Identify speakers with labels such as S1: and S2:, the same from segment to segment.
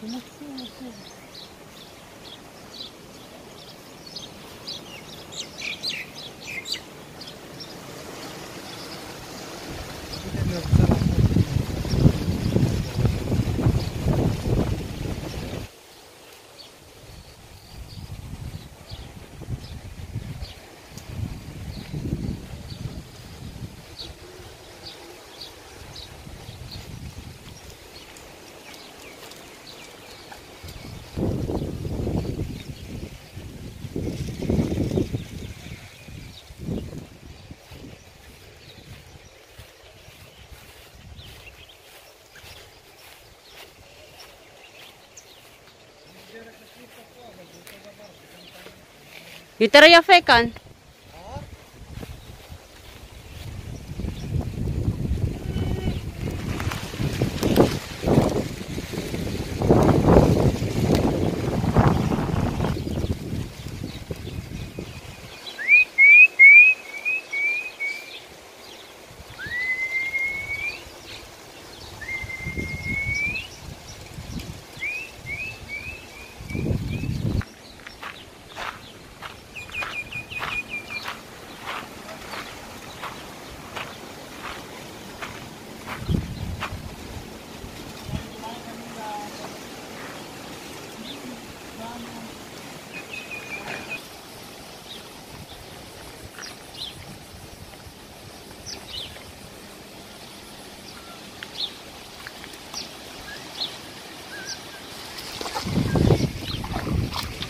S1: 什么现在是？
S2: Itara ya fekan.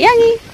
S2: 고양이